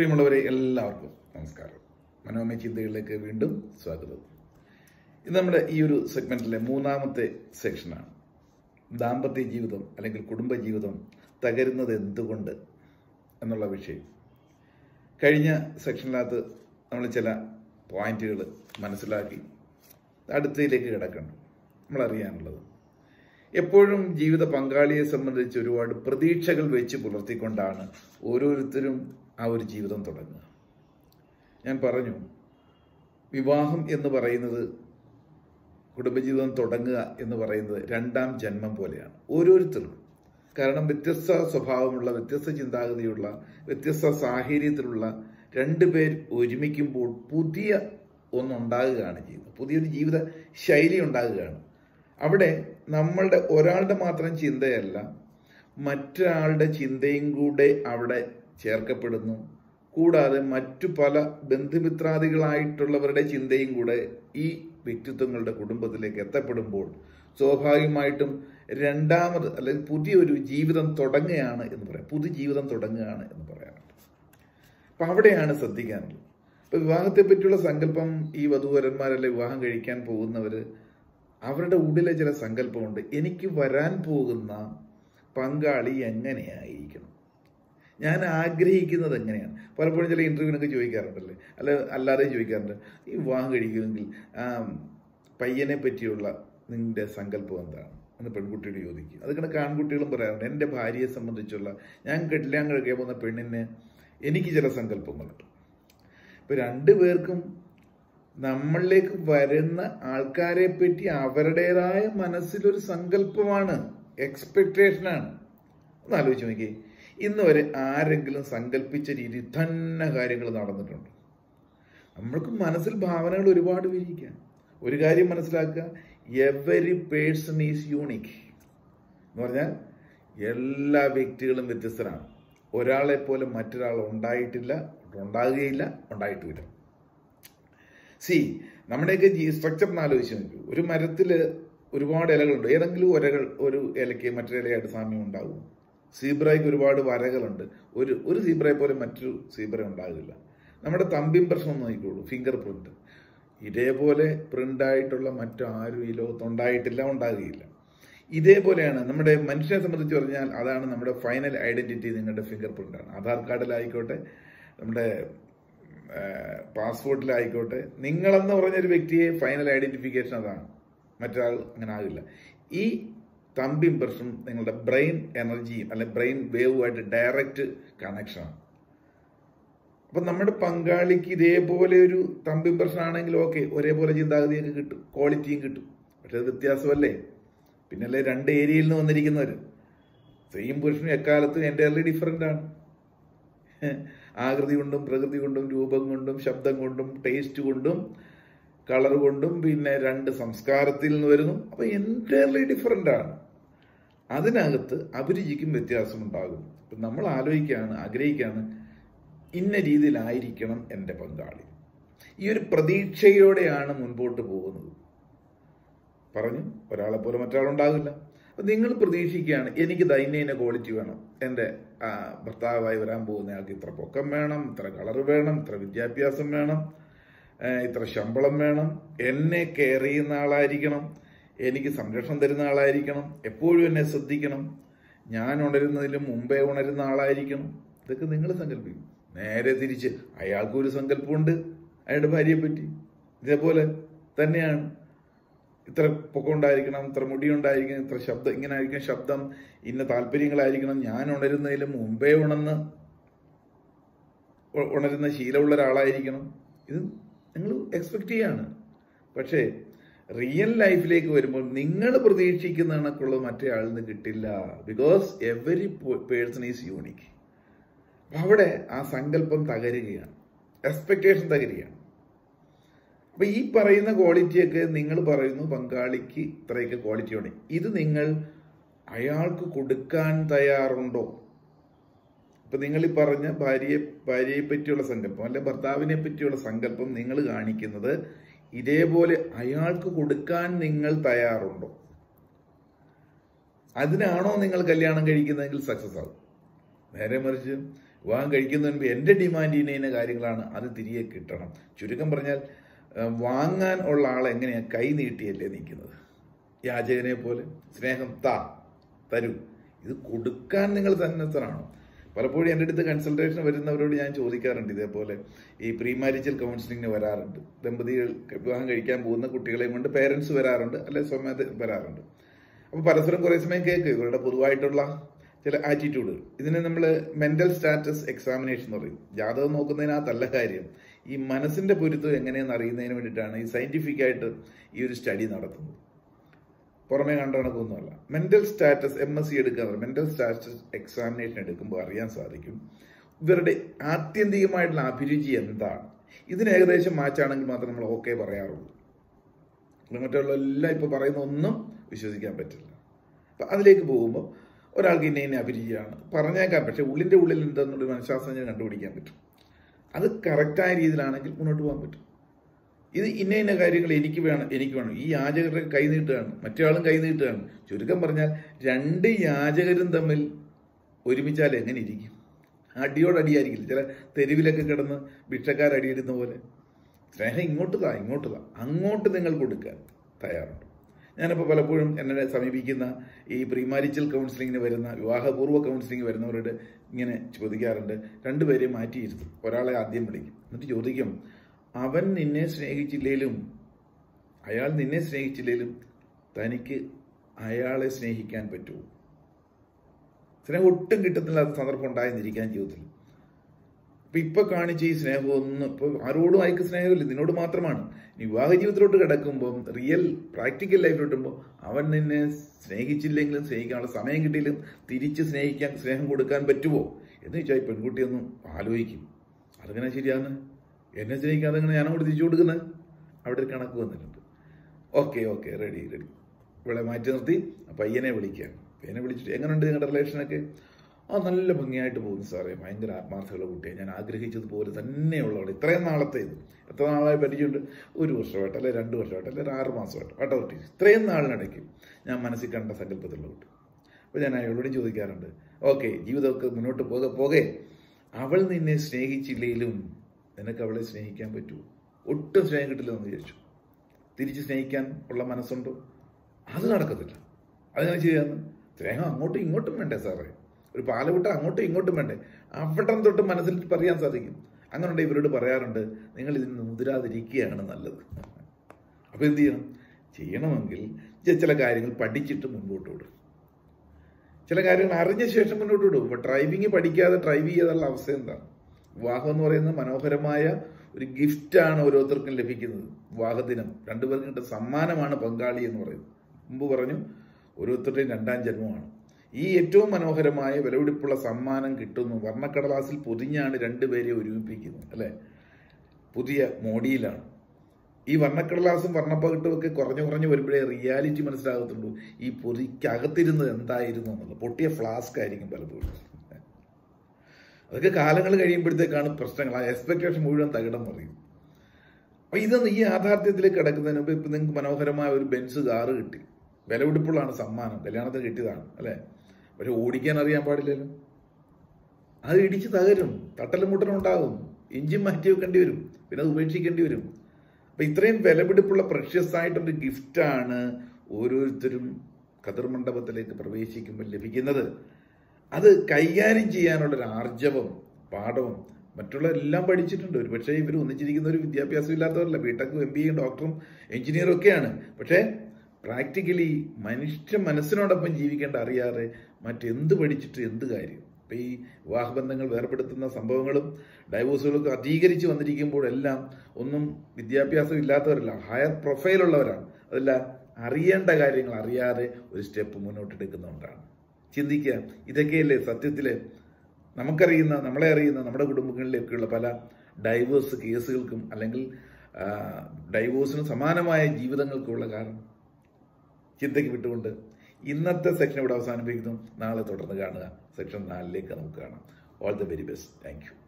പ്രിയമുള്ളവരെ എല്ലാവർക്കും നമസ്കാരം. മനോമയ ചിന്തകളിലേക്ക് വീണ്ടും സ്വാഗതം. ഇത് നമ്മുടെ ഈ ഒരു സെഗ്മെന്റിലെ മൂന്നാമത്തെ സെക്ഷനാണ് ദാമ്പത്യ ജീവിതം അല്ലെങ്കിൽ കുടുംബ ജീവിതം തകരുന്നത് എന്തുകൊണ്ട് എന്നുള്ള വിഷയം. കഴിഞ്ഞ സെക്ഷനിനകത്ത് നമ്മൾ ചില പോയിന്റുകൾ മനസ്സിലാക്കി അടുത്തയിലേക്ക് കിടക്കണം നമ്മളറിയാനുള്ളത് എപ്പോഴും ജീവിത പങ്കാളിയെ സംബന്ധിച്ച് ഒരുപാട് പ്രതീക്ഷകൾ വെച്ച് പുലർത്തിക്കൊണ്ടാണ് ഓരോരുത്തരും ആ ഒരു ജീവിതം തുടങ്ങുക. ഞാൻ പറഞ്ഞു വിവാഹം എന്ന് പറയുന്നത് കുടുംബജീവിതം തുടങ്ങുക എന്ന് പറയുന്നത് രണ്ടാം ജന്മം പോലെയാണ് ഓരോരുത്തർക്കും. കാരണം വ്യത്യസ്ത സ്വഭാവമുള്ള വ്യത്യസ്ത ചിന്താഗതിയുള്ള വ്യത്യസ്ത സാഹചര്യത്തിലുള്ള രണ്ടുപേർ ഒരുമിക്കുമ്പോൾ പുതിയ ഒന്നുണ്ടാകുകയാണ് ചെയ്യുന്നത്. പുതിയൊരു ജീവിത ശൈലി ഉണ്ടാകുകയാണ്. അവിടെ നമ്മളുടെ ഒരാളുടെ മാത്രം ചിന്തയല്ല മറ്റൊരാളുടെ ചിന്തയും കൂടെ അവിടെ ചേർക്കപ്പെടുന്നു. കൂടാതെ മറ്റു പല ബന്ധുമിത്രാദികളായിട്ടുള്ളവരുടെ ചിന്തയും കൂടെ ഈ വ്യക്തിത്വങ്ങളുടെ കുടുംബത്തിലേക്ക് എത്തപ്പെടുമ്പോൾ സ്വാഭാവികമായിട്ടും രണ്ടാമത് അല്ലെങ്കിൽ പുതിയൊരു ജീവിതം തുടങ്ങുകയാണ് എന്ന് പറയാം. പുതു ജീവിതം തുടങ്ങുകയാണ് എന്ന് പറയാറുണ്ട് അപ്പം അവിടെയാണ് ശ്രദ്ധിക്കാനുള്ളത്. ഇപ്പം വിവാഹത്തെ പറ്റിയുള്ള സങ്കല്പം ഈ വധുവരന്മാരല്ലെ വിവാഹം കഴിക്കാൻ പോകുന്നവർ അവരുടെ ഉള്ളിലെ ചില സങ്കല്പമുണ്ട്. എനിക്ക് വരാൻ പോകുന്ന പങ്കാളി എങ്ങനെയായിരിക്കണം? ഞാൻ ആഗ്രഹിക്കുന്നത് എങ്ങനെയാണ്? പലപ്പോഴും ചില ഇന്റർവ്യൂവിനൊക്കെ ചോദിക്കാറുണ്ടല്ലേ? അല്ല അല്ലാതെ ചോദിക്കാറുണ്ട്. ഈ വിവാഹം കഴിക്കുമെങ്കിൽ പയ്യനെ പറ്റിയുള്ള നിന്റെ സങ്കല്പം എന്താണ്? എന്ന് പെൺകുട്ടിയോട് ചോദിക്കും. അത് കണക്ക് ആൺകുട്ടികളും പറയാറുണ്ട്. എന്റെ ഭാര്യയെ സംബന്ധിച്ചുള്ള ഞാൻ കെട്ടില്ലാൻ കഴിക്കാൻ പോകുന്ന പെണ്ണിന് എനിക്ക് ചില സങ്കല്പങ്ങളുണ്ട്. രണ്ടു പേർക്കും നമ്മളിലേക്ക് വരുന്ന ആൾക്കാരെ പറ്റി അവരുടേതായ മനസ്സിലൊരു സങ്കല്പമാണ് എക്സ്പെക്ടേഷനാണ് ഒന്ന് ആലോചിച്ച് നോക്കിയേ. ഇന്ന് വരെ ആരെങ്കിലും സങ്കല്പിച്ച രീതി തന്നെ കാര്യങ്ങൾ നടന്നിട്ടുണ്ട്. നമ്മൾക്ക് മനസ്സിൽ ഭാവനകൾ ഒരുപാട് വിരിക്കാം ഒരു കാര്യം മനസ്സിലാക്കുക എവരി പേഴ്സൺ ഈസ് യൂണിക് എന്ന് പറഞ്ഞാൽ എല്ലാ വ്യക്തികളും വ്യത്യസ്തരാണ്. ഒരാളെ പോലെ മറ്റൊരാൾ ഉണ്ടായിട്ടില്ല ഉണ്ടാകുകയില്ല ഉണ്ടായിട്ടുമില്ല സി നമ്മുടെയൊക്കെ ജീ സ്ട്രക്ചർ ആലോചിച്ച് നോക്കൂ. ഒരു മരത്തിൽ ഒരുപാട് ഇലകളുണ്ട്. ഏതെങ്കിലും ഒരകൾ ഒരു ഇലയ്ക്ക് മറ്റൊരു ഇലയായിട്ട് സാമ്യം ഉണ്ടാകും സീബ്രയ്ക്ക് ഒരുപാട് വരകളുണ്ട്. ഒരു ഒരു സീബ്രയെ പോലെ മറ്റൊരു സീബ്ര ഉണ്ടാകില്ല. നമ്മുടെ തമ്പിം പ്രശ്നം നോക്കിക്കോളൂ. ഫിംഗർ പ്രിന്റ് ഇതേപോലെ പ്രിന്റ് ആയിട്ടുള്ള മറ്റാരും ഈ ലോകത്ത് ഉണ്ടായിട്ടില്ല ഉണ്ടാകുകയില്ല ഇതേപോലെയാണ് നമ്മുടെ മനുഷ്യനെ സംബന്ധിച്ച് പറഞ്ഞാൽ അതാണ് നമ്മുടെ ഫൈനൽ ഐഡന്റിറ്റി നിങ്ങളുടെ ഫിംഗർ പ്രിന്റാണ് ആധാർ കാർഡിലായിക്കോട്ടെ നമ്മുടെ പാസ്പോർട്ടിലായിക്കോട്ടെ നിങ്ങളെന്ന് പറഞ്ഞൊരു വ്യക്തിയെ ഫൈനൽ ഐഡന്റിഫിക്കേഷൻ അതാണ്. മറ്റൊരാൾ അങ്ങനെ ആകില്ല. ഈ തമ്പ് ഇംപ്രഷൻ നിങ്ങളുടെ ബ്രെയിൻ എനർജിയും അല്ലെ ബ്രെയിൻ വേവുമായിട്ട് ഡയറക്റ്റ് കണക്ഷനാണ് അപ്പം നമ്മുടെ പങ്കാളിക്ക് ഇതേപോലെ ഒരു തമ്പ് ഇംപ്രഷൻ ആണെങ്കിൽ ഓക്കെ ഒരേപോലെ ചിന്താഗതിയൊക്കെ കിട്ടും ക്വാളിറ്റിയും കിട്ടും. പക്ഷേ അത് വ്യത്യാസമല്ലേ? പിന്നല്ലേ രണ്ട് ഏരിയയിൽ നിന്ന് വന്നിരിക്കുന്നവർ സെയിം പുരുഷനും എക്കാലത്തും എന്റെ ഡിഫറെന്റ് ആണ്. ആകൃതി കൊണ്ടും പ്രകൃതി കൊണ്ടും രൂപം കൊണ്ടും ശബ്ദം കൊണ്ടും ടേസ്റ്റ് കൊണ്ടും കളർ കൊണ്ടും പിന്നെ രണ്ട് സംസ്കാരത്തിൽ നിന്ന് വരുന്നു. അപ്പോൾ എന്റയർലി ഡിഫറെന്റ് ആണ്. അതിനകത്ത് അഭിരുചിക്കും വ്യത്യാസമുണ്ടാകും ഇപ്പം നമ്മൾ ആലോചിക്കുകയാണ് ആഗ്രഹിക്കുകയാണ് ഇന്ന രീതിയിലായിരിക്കണം എന്റെ പങ്കാളി. ഈ ഒരു പ്രതീക്ഷയോടെയാണ് മുൻപോട്ട് പോകുന്നത്. പറഞ്ഞു ഒരാളെ പോലെ മറ്റൊരാളുണ്ടാകില്ല അപ്പം നിങ്ങൾ പ്രതീക്ഷിക്കുകയാണ് എനിക്ക് ദൈന്യന ക്വാളിറ്റി വേണം. എന്റെ ഭർത്താവായി വരാൻ പോകുന്നയാൾക്ക് ഇത്ര പൊക്കം വേണം ഇത്ര കളർ വേണം ഇത്ര വിദ്യാഭ്യാസം വേണം ഇത്ര ശമ്പളം വേണം എന്നെ കെയർ ചെയ്യുന്ന ആളായിരിക്കണം. എനിക്ക് സംരക്ഷണം തരുന്ന ആളായിരിക്കണം. എപ്പോഴും എന്നെ ശ്രദ്ധിക്കണം. ഞാൻ ഉണരുന്നതിലും മുമ്പേ ഉണരുന്ന ആളായിരിക്കണം. ഇതൊക്കെ നിങ്ങൾ സങ്കല്പിക്കും. നേരെ തിരിച്ച് അയാൾക്കൊരു സങ്കല്പമുണ്ട്. അയാളുടെ ഭാര്യയെ പറ്റി ഇതേപോലെ തന്നെയാണ്. ഇത്ര പൊക്കം ഉണ്ടായിരിക്കണം ഇത്ര മുടിയുണ്ടായിരിക്കണം ഇത്ര ശബ്ദം ഇങ്ങനെ ആയിരിക്കണം ശബ്ദം ഇന്ന താല്പര്യങ്ങളായിരിക്കണം. ഞാൻ ഉണരുന്നതിലും മുമ്പേ ഉണർന്ന് ഉണരുന്ന ശീലമുള്ള ഒരാളായിരിക്കണം. ഇത് നിങ്ങൾ എക്സ്പെക്ട് ചെയ്യാണ്. പക്ഷേ റിയൽ ലൈഫിലേക്ക് വരുമ്പോൾ നിങ്ങൾ പ്രതീക്ഷിക്കുന്ന കണക്കുള്ളത് മറ്റേ ആളിൽ നിന്ന് കിട്ടില്ല. Because every person is unique അവിടെ ആ സങ്കല്പം തകരുകയാണ്. എക്സ്പെക്ടേഷൻ തകരുകയാണ്. അപ്പം ഈ പറയുന്ന ക്വാളിറ്റിയൊക്കെ നിങ്ങൾ പറയുന്നു പങ്കാളിക്ക് ഇത്രയൊക്കെ ക്വാളിറ്റി ഉണ്ട് ഇത് നിങ്ങൾ അയാൾക്ക് കൊടുക്കാൻ തയ്യാറുണ്ടോ? ഇപ്പം നിങ്ങൾ ഈ പറഞ്ഞ ഭാര്യയെ ഭാര്യയെ പറ്റിയുള്ള സങ്കല്പം അല്ലെ ഭർത്താവിനെ പറ്റിയുള്ള സങ്കല്പം നിങ്ങൾ കാണിക്കുന്നത് ഇതേപോലെ അയാൾക്ക് കൊടുക്കാൻ നിങ്ങൾ തയ്യാറുണ്ടോ? അതിനാണോ നിങ്ങൾ കല്യാണം കഴിക്കുന്നതെങ്കിൽ സക്സസ് ആകും നേരെ മറിച്ച് വിവാഹം കഴിക്കുന്നതിന് മുമ്പ് എന്റെ ഡിമാൻഡ് ഇന്ന കാര്യങ്ങളാണ് അത് തിരികെ കിട്ടണം. ചുരുക്കം പറഞ്ഞാൽ വാങ്ങാൻ ഉള്ള ആൾ എങ്ങനെയാണ് കൈ നീട്ടിയല്ലേ നിൽക്കുന്നത്? യാചകനെ പോലെ സ്നേഹം താ തരൂ. ഇത് കൊടുക്കാൻ നിങ്ങൾ സന്നദ്ധരാണോ പലപ്പോഴും എന്റെ അടുത്ത് കൺസൾട്ടേഷൻ വരുന്നവരോട് ഞാൻ ചോദിക്കാറുണ്ട് ഇതേപോലെ ഈ പ്രീ മാരിജൽ കൗൺസിലിങ്ങിന് വരാറുണ്ട്. ദമ്പതികൾ വിവാഹം കഴിക്കാൻ പോകുന്ന കുട്ടികളെയും കൊണ്ട് പേരൻസ് വരാറുണ്ട് അല്ലെ സ്വമേധ വരാറുണ്ട്. അപ്പോൾ പരസ്പരം കുറേ സമയം കേൾക്കും ഇവരുടെ പൊതുവായിട്ടുള്ള ചില ആറ്റിറ്റ്യൂഡുകൾ ഇതിനെ നമ്മൾ മെന്റൽ സ്റ്റാറ്റസ് എക്സാമിനേഷൻ എന്ന് പറയും. ജാതകം നോക്കുന്നതിനകത്തല്ല കാര്യം. ഈ മനസ്സിന്റെ പൊരുത്തം എങ്ങനെയെന്ന് അറിയുന്നതിന് വേണ്ടിയിട്ടാണ് ഈ സയന്റിഫിക് ആയിട്ട് ഈ ഒരു സ്റ്റഡി നടത്തുന്നത്. പുറമേ കണ്ട കണക്കൊന്നുമല്ല mental status M S C എടുക്കുക മെന്റൽ സ്റ്റാറ്റസ് എക്സാമിനേഷൻ എടുക്കുമ്പോൾ അറിയാൻ സാധിക്കും. ഇവരുടെ ആത്യന്തികമായിട്ടുള്ള അഭിരുചി എന്താണ്? ഇതിന് ഏകദേശം മാച്ചാണെങ്കിൽ മാത്രം നമ്മൾ ഓക്കെ പറയാറുള്ളൂ. മറ്റുള്ള എല്ലാം ഇപ്പോൾ പറയുന്ന ഒന്നും വിശ്വസിക്കാൻ പറ്റില്ല. അപ്പം അതിലേക്ക് പോകുമ്പോൾ ഒരാൾക്ക് ഇന്ന ഇന്ന അഭിരുചിയാണ് പറഞ്ഞേക്കാം. പക്ഷെ ഉള്ളിന്റെ ഉള്ളിൽ എന്തെന്നൊരു മനഃശാസ്ത്രജ്ഞന് കണ്ടുപിടിക്കാൻ പറ്റും. അത് കറക്റ്റായ രീതിയിലാണെങ്കിൽ മുന്നോട്ട് പോകാൻ പറ്റും. ഇത് ഇന്ന ഇന്ന കാര്യങ്ങൾ എനിക്ക് വേണം എനിക്ക് വേണം. ഈ യാചകരുടെ കൈ നീട്ടുകയാണ് മറ്റൊരാളും കൈ ചുരുക്കം പറഞ്ഞാൽ രണ്ട് യാചകരും തമ്മിൽ ഒരുമിച്ചാൽ എങ്ങനെ ഇരിക്കും? അടിയോടടിയായിരിക്കില്ല ചില തെരുവിലൊക്കെ കിടന്ന് ഭിക്ഷക്കാർ അടിയിടുന്ന പോലെ. സ്നേഹം ഇങ്ങോട്ട് താ ഇങ്ങോട്ട് താ. അങ്ങോട്ട് നിങ്ങൾ കൊടുക്കാൻ തയ്യാറുണ്ട്. ഞാനിപ്പോൾ പലപ്പോഴും എന്നെ സമീപിക്കുന്ന ഈ പ്രീമാരിച്ചൽ കൗൺസിലിങ്ങിന് വരുന്ന വിവാഹപൂർവ കൗൺസിലിംഗ് വരുന്നവരോട് ഇങ്ങനെ ചോദിക്കാറുണ്ട്. രണ്ടുപേരെയും മാറ്റിയിരുത്തും. ഒരാളെ ആദ്യം വിളിക്കും. എന്നിട്ട് ചോദിക്കും അവൻ നിന്നെ സ്നേഹിച്ചില്ലേലും അയാൾ നിന്നെ സ്നേഹിച്ചില്ലേലും തനിക്ക് അയാളെ സ്നേഹിക്കാൻ പറ്റുമോ സ്നേഹം ഒട്ടും കിട്ടത്തില്ലാത്ത സന്ദർഭം ഉണ്ടായെന്നിരിക്കാൻ ജീവിതത്തിൽ. അപ്പൊ ഇപ്പൊ കാണിച്ച ഈ സ്നേഹമൊന്നും ഇപ്പൊ ആരോടും അയക്ക് സ്നേഹമില്ല നിന്നോട് മാത്രമാണ്. വിവാഹ ജീവിതത്തിലോട്ട് കിടക്കുമ്പോൾ റിയൽ പ്രാക്ടിക്കൽ ലൈഫിലോട്ട് അവൻ നിന്നെ സ്നേഹിച്ചില്ലെങ്കിലും സ്നേഹിക്കാനുള്ള സമയം കിട്ടിയില്ലെങ്കിലും തിരിച്ച് സ്നേഹിക്കാൻ സ്നേഹം കൊടുക്കാൻ പറ്റുമോ എന്ന് ചോദിച്ചാൽ ഈ പെൺകുട്ടിയൊന്നും ആലോചിക്കും. അതങ്ങനെ ശരിയാണ് എന്നെ സ്നേഹിക്കാതെ ഞാൻ ഞാനങ്ങോട്ട് തിരിച്ചു കൊടുക്കുന്നത് അവിടെ ഒരു കണക്ക് വന്നിട്ടുണ്ട്. ഓക്കെ ഓക്കെ റെഡി റെഡി ഇവിടെ മാറ്റി നിർത്തി. പയ്യനെ വിളിക്കാം പയ്യനെ വിളിച്ചിട്ട് എങ്ങനെയുണ്ട് നിങ്ങളുടെ റിലേഷനൊക്കെ ആ നല്ല ഭംഗിയായിട്ട് പോകുന്നു സാറേ. ഭയങ്കര ആത്മാർത്ഥതയുള്ള കുട്ടിയെ. ഞാൻ ആഗ്രഹിച്ചതുപോലെ തന്നെയുള്ളവൾ ഇത്രയും നാളത്തേത് എത്ര നാളായി പരിചയമുണ്ട്? ഒരു വർഷമായിട്ട് അല്ലെ രണ്ട് വർഷമായിട്ട് അല്ലെ ആറ് മാസമായിട്ട്. വട്ടോ ടീച്ചർ ഇത്രയും നാളിനിടയ്ക്ക് ഞാൻ മനസ്സിൽ കണ്ട സങ്കല്പത്തിലുള്ള കുട്ടി. അപ്പോൾ ഞാൻ അയാളോടും ചോദിക്കാറുണ്ട്. ഓക്കെ ജീവിതമൊക്കെ മുന്നോട്ട് പോകെ പോകെ. അവൾ നിന്നെ സ്നേഹിച്ചില്ലെങ്കിലും നിനക്ക് അവളെ സ്നേഹിക്കാൻ പറ്റുമോ ഒട്ടും സ്നേഹം കിട്ടില്ലെന്ന് വിചാരിച്ചു. തിരിച്ച് സ്നേഹിക്കാൻ ഉള്ള മനസ്സുണ്ടോ? അത് നടക്കത്തില്ല. അതെങ്ങനെ ചെയ്യാന്ന്? സ്നേഹം അങ്ങോട്ടും ഇങ്ങോട്ടും വേണ്ടേ സാറേ? ഒരു പാലവിട്ട അങ്ങോട്ടും ഇങ്ങോട്ടും വേണ്ടേ? അവിടെ തൊട്ട് മനസ്സിൽ പറയാൻ സാധിക്കും. അങ്ങനെ ഇവരോട് പറയാറുണ്ട് നിങ്ങൾ ഇതിൽ നിന്ന് മുതിരാതിരിക്കുകയാണ് നല്ലത്. അപ്പൊ എന്ത് ചെയ്യണം? ചെയ്യണമെങ്കിൽ ചില കാര്യങ്ങൾ പഠിച്ചിട്ട് മുൻപോട്ട് വിടും. ചില കാര്യങ്ങൾ അറിഞ്ഞ ശേഷം മുന്നോട്ട് വിടും. ഇപ്പൊ ഡ്രൈവിംഗ് പഠിക്കാതെ ഡ്രൈവ് ചെയ്യാതുള്ള അവസ്ഥ എന്താണ്? വിവാഹം എന്ന് പറയുന്നത് മനോഹരമായ ഒരു ഗിഫ്റ്റാണ് ഓരോരുത്തർക്കും ലഭിക്കുന്നത്. വിവാഹദിനം. രണ്ടുപേർക്കും കിട്ടുന്ന സമ്മാനമാണ് പങ്കാളി എന്ന് പറയുന്നത്. മുമ്പ് പറഞ്ഞു ഓരോരുത്തരുടെയും രണ്ടാം ജന്മമാണ്. ഈ ഏറ്റവും മനോഹരമായ വിലപിടിപ്പുള്ള സമ്മാനം കിട്ടുന്നു. വർണക്കടലാസിൽ പൊതിഞ്ഞാണ് രണ്ടുപേരെ ഒരുമിപ്പിക്കുന്നത് അല്ലെ? പുതിയ മോഡിയിലാണ്. ഈ വർണക്കടലാസും വർണപ്പകിട്ടുമൊക്കെ കുറഞ്ഞു കുറഞ്ഞു വരുമ്പോഴേ റിയാലിറ്റി മനസ്സിലാകത്തുള്ളൂ. ഈ പൊതിക്കകത്തിരുന്നത് എന്തായിരുന്നു എന്നുള്ളത്. പൊട്ടിയ ഫ്ലാസ്ക് ആയിരിക്കും പലപ്പോഴും. അതൊക്കെ കാലങ്ങൾ കഴിയുമ്പോഴത്തേക്കാണ് പ്രശ്നങ്ങൾ. ആ എക്സ്പെക്ടേഷൻ മുഴുവൻ തകിടം പറയും അപ്പൊ ഇതൊന്ന് ഈ യാഥാർത്ഥ്യത്തിലേക്ക് കിടക്കുന്നതിന് മുമ്പ് ഇപ്പൊ നിങ്ങൾക്ക് മനോഹരമായ ഒരു ബെൻസ് കാറ് കിട്ടി. വിലപിടിപ്പുള്ളതാണ് സമ്മാനം. കല്യാണത്തിന് കിട്ടിയതാണ് അല്ലേ? പക്ഷെ ഓടിക്കാൻ അറിയാൻ പാടില്ലല്ലോ. അത് ഇടിച്ച് തകരും. തട്ടലും മുട്ടലും ഉണ്ടാകും. എഞ്ചിൻ മാറ്റി വെക്കേണ്ടി വരും. പിന്നെ അത് ഉപേക്ഷിക്കേണ്ടി വരും. അപ്പൊ ഇത്രയും വിലപിടിപ്പുള്ള പ്രഷ്യസ് ആയിട്ടൊരു ഗിഫ്റ്റാണ് ഓരോരുത്തരും കതിർമണ്ഡപത്തിലേക്ക് പ്രവേശിക്കുമ്പോൾ ലഭിക്കുന്നത്. അത് കൈകാര്യം ചെയ്യാനുള്ളൊരു ആർജവം പാഠവും മറ്റുള്ള എല്ലാം പഠിച്ചിട്ടുണ്ട്. ഒരു പക്ഷേ ഇവർ ഒന്നിച്ചിരിക്കുന്ന ഒരു വിദ്യാഭ്യാസം ഇല്ലാത്തവരല്ല ബിടെക്കും എം ബി എയും ഡോക്ടറും എഞ്ചിനീയറും ഒക്കെയാണ്. പക്ഷേ പ്രാക്ടിക്കലി മനുഷ്യ മനസ്സിനോടൊപ്പം ജീവിക്കേണ്ട അറിയാതെ മറ്റെന്ത് പഠിച്ചിട്ട് എന്ത് കാര്യം? ഇപ്പം ഈ വിവാഹബന്ധങ്ങൾ വേർപെടുത്തുന്ന സംഭവങ്ങളും ഡൈവോഴ്സുകളൊക്കെ അധികരിച്ച് വന്നിരിക്കുമ്പോഴെല്ലാം ഒന്നും വിദ്യാഭ്യാസം ഇല്ലാത്തവരല്ല ഹയർ പ്രൊഫൈലുള്ളവരാണ് അതല്ല അറിയേണ്ട കാര്യങ്ങൾ അറിയാതെ ഒരു സ്റ്റെപ്പ് മുന്നോട്ടെടുക്കുന്നതുകൊണ്ടാണ്. ചിന്തിക്കുക. ഇതൊക്കെയല്ലേ സത്യത്തിൽ നമുക്കറിയുന്ന നമ്മളെ അറിയുന്ന നമ്മുടെ കുടുംബങ്ങളിലേക്കുള്ള പല ഡൈവേഴ്സ് കേസുകൾക്കും അല്ലെങ്കിൽ ഡൈവോഴ്സിന് സമാനമായ ജീവിതങ്ങൾക്കുള്ള കാരണം ചിന്തയ്ക്ക് വിട്ടുകൊണ്ട് ഇന്നത്തെ സെക്ഷൻ ഇവിടെ അവസാനിപ്പിക്കുന്നു. നാളെ തുടർന്ന് കാണുക. സെക്ഷൻ നാലിലേക്ക് നമുക്ക് കാണാം. All the very best thank